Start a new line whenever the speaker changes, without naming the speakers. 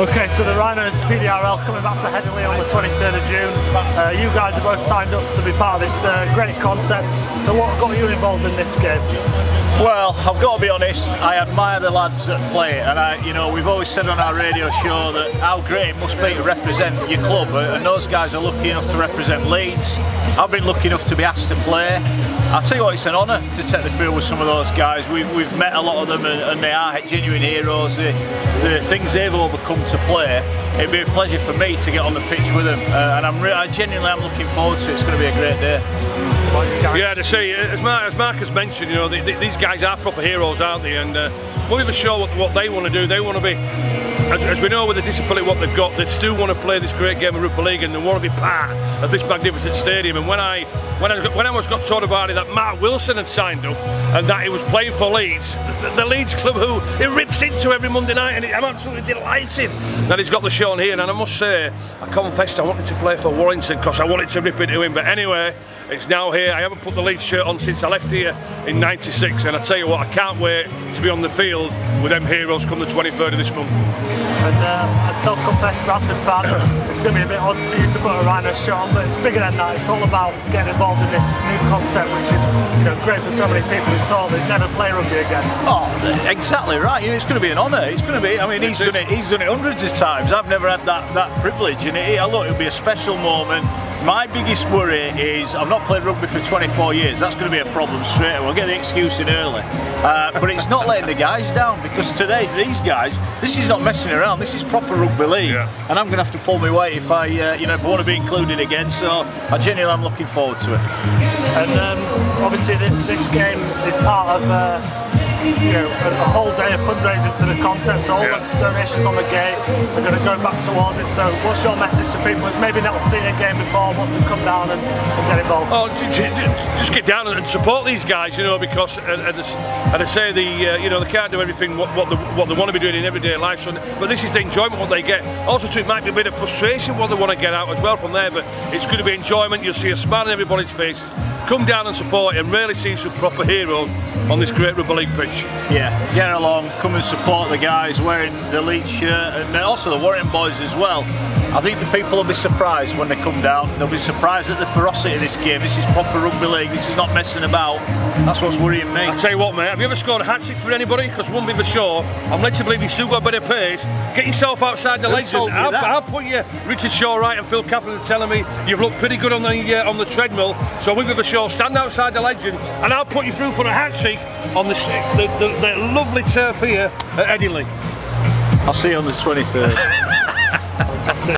Okay, so the Rhinos PDRL coming back to Headingley on the 23rd of June. Uh, you guys are both signed up to be part of this uh, great concept. So what got you involved in this game?
Well, I've got to be honest, I admire the lads that play and I, you know, we've always said on our radio show that how great it must be to represent your club and those guys are lucky enough to represent Leeds. I've been lucky enough to be asked to play. I'll tell you what, it's an honour to take the field with some of those guys. We've, we've met a lot of them and, and they are genuine heroes. The, the things they've overcome to play, it'd be a pleasure for me to get on the pitch with them uh, and I'm I genuinely am looking forward to it. It's going to be a great day.
Yeah, to see, as, Mark, as mentioned, you know, they, they, these guys are proper heroes, aren't they? And uh, we'll either show what, what they want to do. They want to be, as, as, we know with the discipline what they've got, they still want to play this great game of rugby league and they want to be part of this magnificent stadium. And when I when I, when I was got told about it that Mark Wilson had signed up and that he was playing for Leeds, the, the Leeds club who he rips into every Monday night, and I'm absolutely delighted that he's got the show on here. And I must say, I confessed I wanted to play for Warrington because I wanted to rip into him. But anyway, it's now here. I haven't put the Leeds shirt on since I left here in '96, and I tell you what, I can't wait to be on the field with them heroes come the 23rd of this month.
And uh, a self-confessed Bradford fan, it's going to be a bit odd for you to put a Rhino shirt on, but it's bigger than that. It's all about getting involved involved in this new concept, which is you know great for so many people who thought they'd never play rugby again.
Oh, exactly right. You know, it's going to be an honour. It's going to be. I mean, he's done it. He's done it hundreds of times. I've never had that that privilege, and it, look, it'll be a special moment. My biggest worry is I've not played rugby for 24 years. That's going to be a problem straight away. We'll get the excuse in early. Uh, but it's not letting the guys down because today, these guys, this is not messing around. This is proper rugby league. Yeah. And I'm going to have to pull my weight if I, uh, you know, if I want to be included again. So I genuinely am looking forward to it.
And um, obviously this game is part of uh, you know, a, whole day of fundraising for the concept. So all yeah. the donations on the gate are going to go back towards it. So what's your message to people who maybe not seen a game before, want to come down and, and get involved?
Oh, just get down and support these guys, you know, because and, and I say the uh, you know they can't do everything what, what, what they want to be doing in everyday life. So, but this is the enjoyment what they get. Also, too, it might be a bit of frustration what they want to get out as well from there. But it's going to be enjoyment. You'll see a smile on everybody's faces come down and support and really see some proper heroes on this great rugby league pitch.
Yeah, get along, come and support the guys wearing the Leeds shirt and also the Warrington boys as well. I think the people will be surprised when they come down. They'll be surprised at the ferocity of this game. This is proper rugby league. This is not messing about. That's what's worrying me.
I'll tell you what, mate. Have you ever scored a hat trick for anybody? Because one be for sure. I'm led to believe you've still got a bit of pace. Get yourself outside the Who legend. I'll, I'll, put you, Richard Shaw right, and Phil Caplan telling me you've looked pretty good on the uh, on the treadmill. So with the show, stand outside the legend, and I'll put you through for a hat trick on the, the, the, the, lovely turf here at Eddingley.
I'll see you on the 23rd. Fantastic.